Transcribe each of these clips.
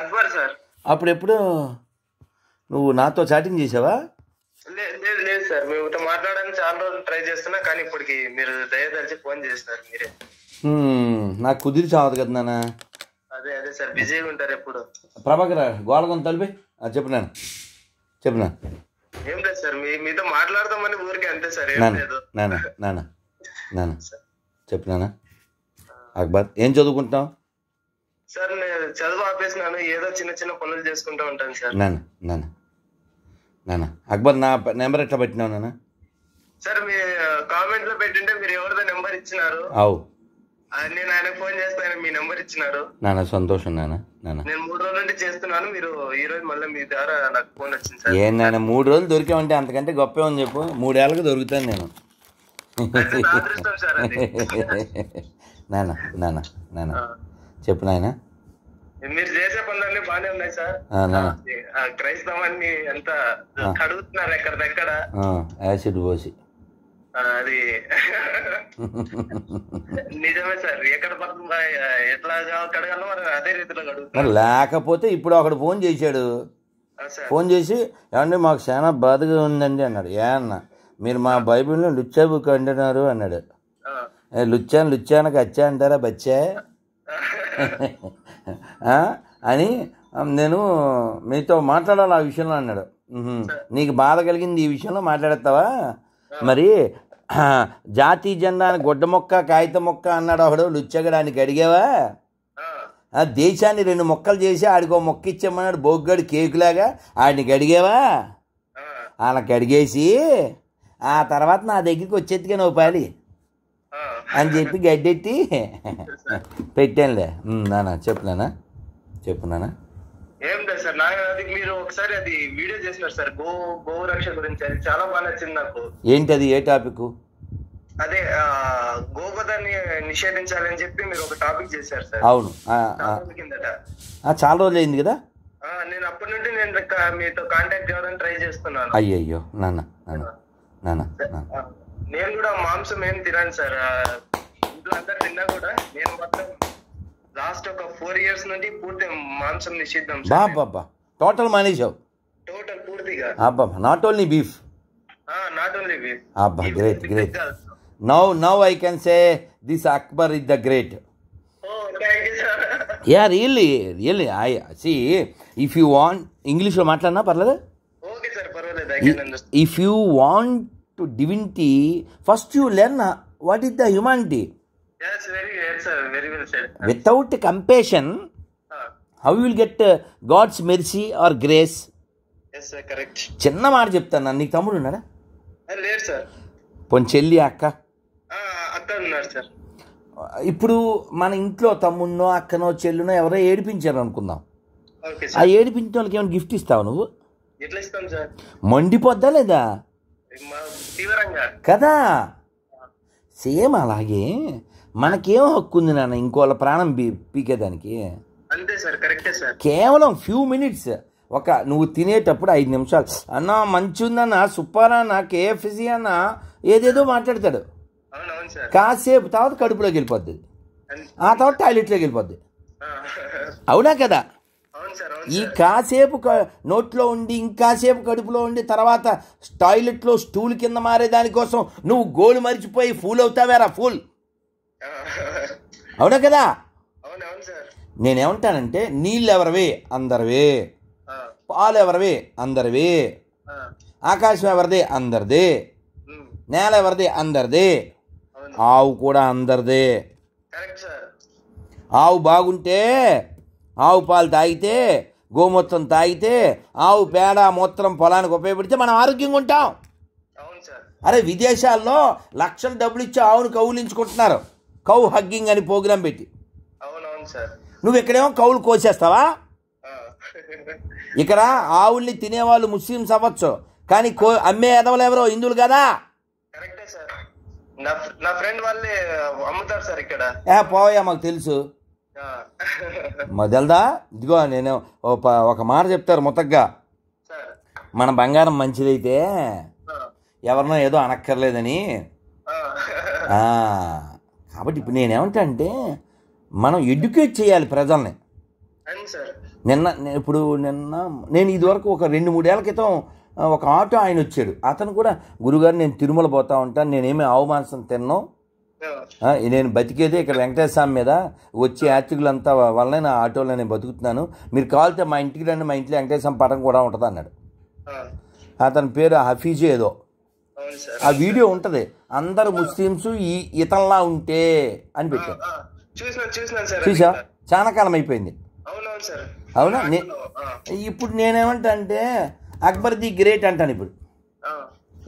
Akbar sir. అప్పుడు ఎప్పుడు నువ్వు నాతో చాటింగ్ చేసావా లేదు లేదు సార్. మీతో మాట్లాడడానికి చాలా రోజులు ట్రై చేస్తున్నా కానీ ఇప్పటికి మీరు దయదలిచి ఫోన్ చేస్తారు మీరే. నాకు కుదిరి చావదు కదా నాన్న. అదే అదే సార్. బిజీగా ఉంటారు ఎప్పుడు. ప్రభాకర్ గోళగొంత తలిపి. చెప్పు నాన్న. చెప్పు నాన్న. ఏం లేదు సార్. మీ మీతో మాట్లాడదామని ఊరికే అంతే సార్. ఏం లేదు. నాన్న నాన్న నాన్న. చెప్పు నాన్న. అక్బర్ ఏం చదువుకుంటున్నావు? సార్ నేను చదువు ఆపేసినాను. ఏదో చిన్న చిన్న పనులు చేసుకుంటూ ఉంటాను సార్. నాన్న నాన్న నాన్న. అక్బర్ నా నెంబర్ ఎట్లా పెట్టినావు నాన్న? సార్ మీ కామెంట్లో పెట్టింటే మీరు ఎవరిదో నెంబర్ ఇచ్చినారు? అవు. నేను ఆయన ఫోన్ చేస్తే ఆయన మీ నెంబర్ ఇచ్చినారు. నాన్న సంతోషం నాన్న నాన్న. నేను మూడు రోజుల నుండి చేస్తున్నాను. మీరు ఈ రోజు మళ్ళీ మీ ద్వారా నాకు ఫోన్ వచ్చింది సార్. ఏం నాన్న మూడు రోజులు దొరికామంటే అంతకంటే గొప్పే ఉంది చెప్పు. మూడేళ్ళకి దొరుకుతాను నేను. నాన్న నాన్న నాన్న. చెప్పు నాయన. మీరు చేసే పనులన్నీ బాగానే ఉన్నాయి సార్. క్రైస్తవాన్ని ఎంత కడుగుతున్నారు ఎక్కడిదెక్కడ? యాసిడ్ పోసి. అది. నిజమే సార్. ఎక్కడ ఎట్లా కడగాలో అదే రీతిలో మరి కడుగుతున్నారు లేకపోతే ఇప్పుడు ఒకడు ఫోన్ చేశాడు. ఫోన్ చేసి ఏమండి మాకు చాలా బాధగా ఉందండి అన్నాడు. ఏ అన్న మీరు మా బైబిల్లో లుచ్చా బుక్ అంటున్నారు అన్నాడు. లుచ్చాను లుచ్చానకు అచ్చా అంటారా బచ్చా? అని నేను మీతో మాట్లాడాలి ఆ విషయంలో అన్నాడు. "ఉహుం. నీకు బాధ కలిగింది ఈ విషయంలో మాట్లాడతావా మరి ఆ, జాతీయ జెండాని గుడ్డ మొక్క కాగిత మొక్క అన్నాడు ఒకడు లుచ్చగడానికి అడిగావా? దేశాన్ని రెండు మొక్కలు చేసి ఆడికో మొక్క ఇచ్చామన్నాడు బొగ్గడు కేకులాగా. ఆడిని గడిగావా ఆ. వాళ్ళకి అడిగేసి ఆ తర్వాత నా దగ్గరికి వచ్చేట్టుగా నువ్వు పాలి. అని చెప్పి గడ్డెట్టి పెట్టానులే. నాన్న చెప్పు నాన్న. చెప్పు నాన్న. ఏం లేదు సార్ నాకు అది మీరు ఒకసారి అది వీడియో చేసినారు సార్ గో గో రక్ష గురించి. అది చాలా బాగా నచ్చింది నాకు. ఏంటి అది ఏ టాపిక్? అదే ఆ, గోవధాన్ని నిషేధించాలని చెప్పి మీరు ఒక టాపిక్ చేశారు సార్. అవును. కిందట. చాలా రోజులు అయింది కదా? నేను అప్పటి నుండి నేను మీతో కాంటాక్ట్ అవ్వడానికి ట్రై చేస్తున్నాను. అయ్యయ్యో నాన్న నాన్న నాన్న నేను కూడా మాంసం ఏం తినాను సార్. ఇంట్లో అందరు తిన్నా కూడా నేను మొత్తం లాస్ట్ ఒక ఫోర్ ఇయర్స్ నుండి పూర్తి మాంసం నిషిద్ధం బాబా టోటల్ మానేసావు టోటల్ పూర్తిగా. అబ్బా not only beef not only అబ్బా great great now now I can say this Akbar is the great you really really I see if you want ఇంగ్లీష్లో మాట్లాడినా పర్లేదు? If you want to divinity first you learn what is the humanity yes very very sir very well sir without compassion how will get God's mercy or grace yes sir correct చిన్న మాట చెప్తాను నీకు తమ్ముడు ఉన్నాడా? లేదు sir పోనీ చెల్లి అక్క. అక్క ఉన్నారు సార్ ఇప్పుడు మన ఇంట్లో తమ్ముడినో అక్కనో చెల్లునో ఎవరో ఏడిపించారు అనుకుందాం. ఆ ఏడిపించిన వాళ్ళకి ఏమైనా గిఫ్ట్ ఇస్తావు నువ్వు? మండిపోద్దా లేదా? కదా? సేమ్ అలాగే. మనకేం హక్కు ఉంది నాన్న? ఇంకోళ్ళ ప్రాణం పీకేదానికి? కేవలం ఫ్యూ మినిట్స్. ఒక నువ్వు తినేటప్పుడు ఐదు నిమిషాలు. అన్న మంచి ఉందన్న సూపర్ అన్న కేఎఫ్సి అన్న ఏదేదో మాట్లాడతాడు. కాసేపు తర్వాత కడుపులోకి వెళ్ళిపోద్ది. ఆ తర్వాత టాయిలెట్లోకి వెళ్ళిపోద్ది. అవునా కదా? ఈ కాసేపు నోట్లో ఉండి ఇంకాసేపు కడుపులో ఉండి తర్వాత టాయిలెట్లో స్టూల్ కింద మారే దానికోసం నువ్వు గోలు మరిచిపోయి ఫూల్ అవుతావేరా ఫూల్ అవునా కదా? నేనేమంటానంటే నీళ్ళు ఎవరివి అందరివి. పాలు ఎవరివి అందరివి. ఆకాశం ఎవరిది? అందరిది. నేల ఎవరిది అందరిది. ఆవు కూడా అందరిది. ఆవు బాగుంటే ఆవు పాలు తాగితే గోమూత్రం తాగితే ఆవు పేడ మూత్రం పొలానికి ఉపయోగపడితే మనం ఆరోగ్యంగా ఉంటాం. అరే విదేశాల్లో లక్షలు డబ్బులు ఇచ్చి ఆవును కౌలించుకుంటున్నారు కౌ హగ్గింగ్ అని ప్రోగ్రాం పెట్టి. నువ్వు ఇక్కడేమో కౌలు కోసేస్తావా? ఇక్కడ ఆవుల్ని తినేవాళ్ళు ముస్లిమ్స్ అవ్వచ్చు. కానీ కో అమ్మే ఎదవలు ఎవరో? హిందువులు కదా? నా ఫ్రెండ్ వాళ్ళే అమ్ముతారు సార్ ఇక్కడ. ఏ పోయా మాకు తెలుసు. తెలుదా ఇదిగో నేను ఒక మాట చెప్తారు ముతగ్గా. మన బంగారం మంచిదైతే ఎవరినో ఏదో అనక్కర్లేదని. కాబట్టి ఇప్పుడు నేనేమంటా అంటే మనం ఎడ్యుకేట్ చేయాలి ప్రజల్ని. నిన్న ఇప్పుడు నిన్న నేను ఇదివరకు ఒక రెండు మూడేళ్ళ క్రితం ఒక ఆటో ఆయన వచ్చాడు. అతను కూడా గురుగారు నేను తిరుమల పోతా ఉంటాను. నేనేమి ఆవు మాంసం తిన్నాను నేను బతికేదే ఇక్కడ వెంకటేశ్వర స్వామి మీద వచ్చే యాత్రికులంతా వల్లనే నా ఆటోలో నేను బతుకుతున్నాను. మీరు కావాలితే మా ఇంటికి రండి మా ఇంట్లో వెంకటేశ్వర స్వామి పటం కూడా ఉంటుంది అన్నాడు. అతని పేరు హఫీజ్ ఏదో. ఆ వీడియో ఉంటుంది. అందరు ముస్లిమ్స్ ఈ ఇతన్లా ఉంటే అని పెట్టారు. చూసా. చాలా కాలం అయిపోయింది అవునా? ఇప్పుడు నేనేమంటా అంటే అక్బర్ ది గ్రేట్ అంటాను ఇప్పుడు.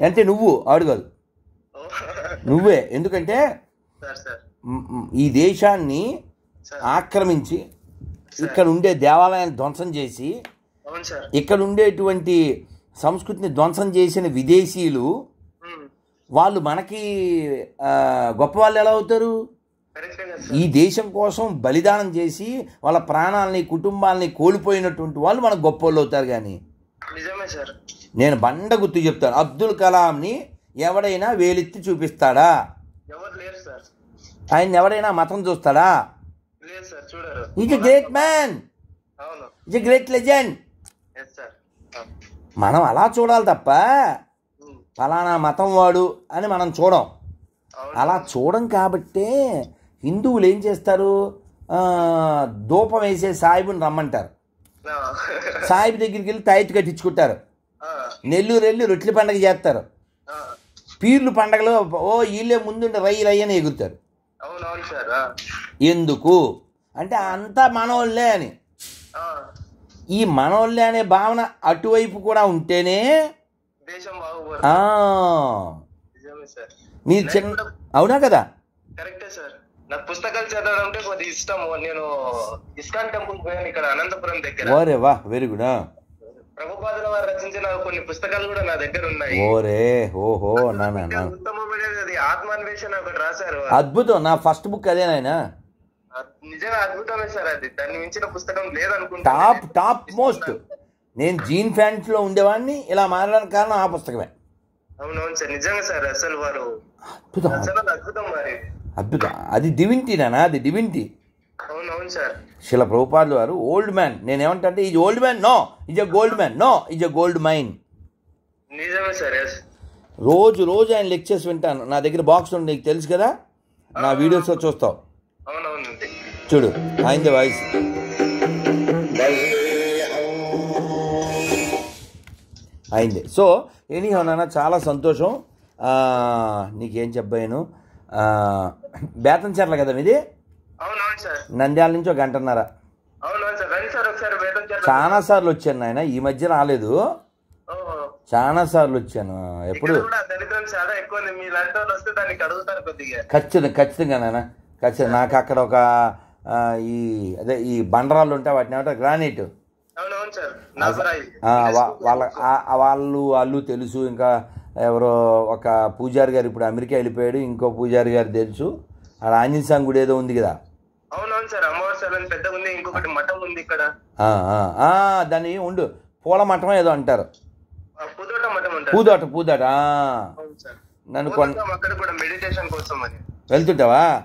అంటే నువ్వు ఆడు కాదు. నువ్వే. ఎందుకంటే ఈ దేశాన్ని ఆక్రమించి ఇక్కడ ఉండే దేవాలయాన్ని ధ్వంసం చేసి ఇక్కడ ఉండేటువంటి సంస్కృతిని ధ్వంసం చేసిన విదేశీయులు వాళ్ళు మనకి గొప్ప వాళ్ళు ఎలా అవుతారు? ఈ దేశం కోసం బలిదానం చేసి వాళ్ళ ప్రాణాలని కుటుంబాలని కోల్పోయినటువంటి వాళ్ళు మనకు గొప్ప వాళ్ళు అవుతారు కానీ. నేను బండ గుర్తు చెప్తాను. అబ్దుల్ కలాంని ఎవడైనా వేలెత్తి చూపిస్తాడా? ఆయన ఎవడైనా మతం చూస్తాడా? Is a great man is a great legend మనం అలా చూడాలి తప్ప ఫలానా మతం వాడు అని మనం చూడం. అలా చూడం కాబట్టే హిందువులు ఏం చేస్తారు? ధూపం వేసే సాయిబుని రమ్మంటారు. సాయిబు దగ్గరికి వెళ్ళి తాయితు కట్టించుకుంటారు. నెల్లూరు వెళ్ళి రొట్టెల పండగ చేస్తారు. పీర్లు పండగలో ఓ వీళ్ళే ముందుండి రై రై అని ఎగురుతారు. సార్. ఎందుకు? అంటే అంతా మనోళ్ళే అని. ఈ మనోళ్ళే అనే భావన అటువైపు కూడా ఉంటేనే దేశం బాగుపడు ఆ, నిజమే సార్. మీరు చిన్న అవునా కదా? కరెక్టే సార్. నాకు పుస్తకాలు చదవడం అంటే కొద్దిగా ఇష్టము. నేను ఇస్కాన్ టెంపుల్ పోయాను ఇక్కడ అనంతపురం దగ్గర. ఓరే వా వెరీ గుడ్. ప్రభుపాదుల వారు రచించిన కొన్ని పుస్తకాలు కూడా నా దగ్గర ఉన్నాయి. ఓరే ఓహో నా నా, నా. ఉత్తమమైనది అది ఆత్మాన్వేషణ ఒకటి రాశారు అద్భుతం. నా ఫస్ట్ బుక్ అదే నాయన. నిజంగా అద్భుతమే సార్ అది. దాన్ని మించిన పుస్తకం లేదనుకుంటా టాప్ టాప్ మోస్ట్ నేను జీన్ ఫ్యాన్స్లో ఉండేవాడిని. ఇలా మారడానికి కారణం ఆ పుస్తకమే. అవునవును సార్. నిజంగా సార్ అసలు వారు అద్భుతం. అద్భుతం మరి. అద్భుతం. అది డివింటీ నానా అది డివింటీ అవునవును సార్. శిల ప్రభుపాదులు వారు ఓల్డ్ మ్యాన్ నేనేమంటా అంటే is old man no is a gold man no is a gold mine నిజమే సార్. ఎస్ రోజు రోజు ఆయన లెక్చర్స్ వింటాను. నా దగ్గర బాక్స్ ఉంది నీకు తెలుసు కదా? నా వీడియోస్లో చూస్తావు. చూడు ఆయనది వాయిస్ అయింది. సో ఎనీహో నాన్న చాలా సంతోషం. నీకేం చెప్పాను బేతంచెర్ల కదా మీది? నంద్యాల నుంచి ఒక గంటన్నర. చాలా సార్లు వచ్చాను నాయన. ఈ మధ్య రాలేదు. చాలా సార్లు వచ్చాను. ఎప్పుడు? ఖచ్చితంగా ఖచ్చితంగా నాన్న. ఖచ్చితంగా. నాకు అక్కడ ఒక ఈ అదే ఈ బండరాళ్ళు ఉంటాయి వాటిని ఏమంటారు? గ్రానైట్. వాళ్ళ వాళ్ళు వాళ్ళు తెలుసు. ఇంకా ఎవరో ఒక పూజారి గారు ఇప్పుడు అమెరికా వెళ్ళిపోయాడు. ఇంకో పూజారి గారు తెలుసు. ఆడ ఆంజనేయ గుడి ఏదో ఉంది కదా. అవునవును సార్. అమ్మవారి సెలవు పెద్దగా ఉంది ఇంకొకటి మఠం ఉంది ఇక్కడ. ఆ, ఆ, ఆ, దాన్ని ఉండు. పూల మఠం ఏదో అంటారు. పుదోట పూదోట నన్ను అక్కడ కూడా మెడిటేషన్ కోసం అని. వెళ్తుంటావా?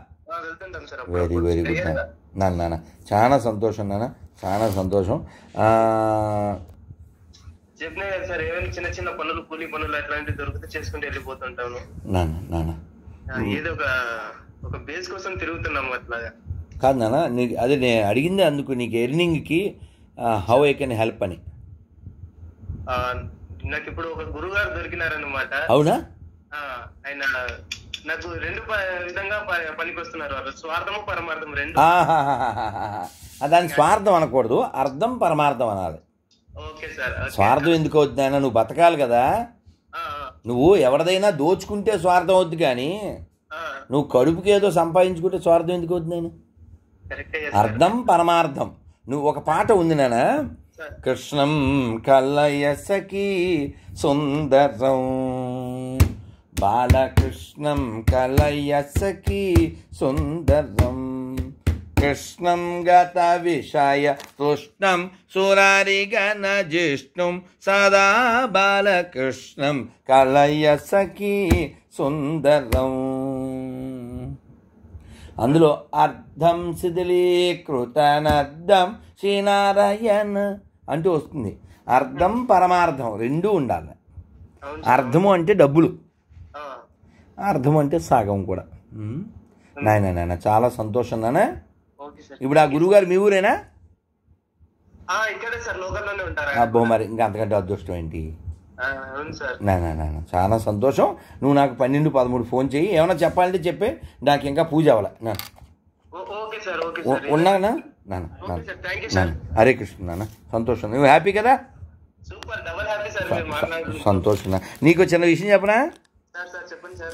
వెరీ. Very good. నాన్న నాన్న చాలా సంతోషం నాన్న. చాలా సంతోషం. ఆ, చెప్పినా కదా సార్ ఏమైనా చిన్న చిన్న పనులు కూలి పనులు అట్లాంటివి దొరికితే చేసుకుంటూ వెళ్ళిపోతుంటాను నాన్న నాన్న. ఆ, ఏదో ఒక ఒక బేస్ కోసం తిరుగుతున్నాము అట్లాగా. కాదు నాన్న నీకు అదే నేను అడిగింది అందుకు నీకు ఎర్నింగ్కి హౌ ఐ కెన్ హెల్ప్ అని. నాకు ఇప్పుడు ఒక గురుగారు దొరికినారన్నమాట. అవునా? ఆ, ఆయన నాకు రెండు విధంగా పనికొస్తున్నారు వాళ్ళు. స్వార్థము పరమార్థం రెండు. దాని స్వార్థం అనకూడదు. అర్థం పరమార్థం అనాలి. Okay sir. ఓకే. స్వార్థం ఎందుకు అవుతుంది నాయన? నువ్వు బతకాలి కదా. నువ్వు ఎవరిదైనా దోచుకుంటే స్వార్థం అవుద్ది కానీ నువ్వు కడుపుకి ఏదో సంపాదించుకుంటే స్వార్థం ఎందుకు అవుతుంది నేను. అర్థం పరమార్థం. నువ్వు ఒక పాట ఉంది నాన్న సార్. కృష్ణం కలయసకి సుందరం బాలకృష్ణం కలయసకి సుందరం కృష్ణం గత విషయ తృష్ణం సురారిగణ జిష్ణుం సదా బాలకృష్ణం కలయసకి సుందరం అందులో అర్థం శిథిలీకృతనర్థం శ్రీనారాయణ అంటూ వస్తుంది. అర్థం పరమార్థం రెండూ ఉండాలి. అర్థము అంటే డబ్బులు. అర్థం అంటే సగం కూడా. నాయన నాయన చాలా సంతోషం సార్. ఇప్పుడు ఆ గురువుగారు మీ ఊరేనా? అబ్బో మరి ఇంకా అంతకంటే అదృష్టం ఏంటి? చాలా సంతోషం. నువ్వు నాకు పన్నెండు పదమూడు ఫోన్ చెయ్యి. ఏమైనా చెప్పాలంటే చెప్పే. నాకు ఇంకా పూజ అవ్వాలి. ఉన్నానా? నాన్న నాన్న హరే కృష్ణ నాన్న. సంతోషం. నువ్వు హ్యాపీ కదా? సంతోషం. నీకు చిన్న విషయం చెప్పనా?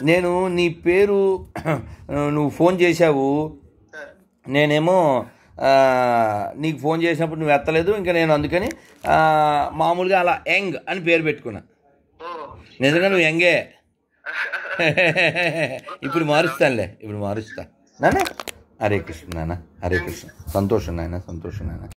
నేను నీ పేరు నువ్వు ఫోన్ చేశావు. నేనేమో నీకు ఫోన్ చేసినప్పుడు నువ్వు ఎత్తలేదు. ఇంకా నేను అందుకని మామూలుగా అలా యంగ్ అని పేరు పెట్టుకున్నా. నిజంగా నువ్వు యంగే. ఇప్పుడు మారుస్తానులే. ఇప్పుడు మారుస్తా. నాన్న. హరే కృష్ణ నాయన హరే కృష్ణ. సంతోషం నాయన సంతోషం నాయన.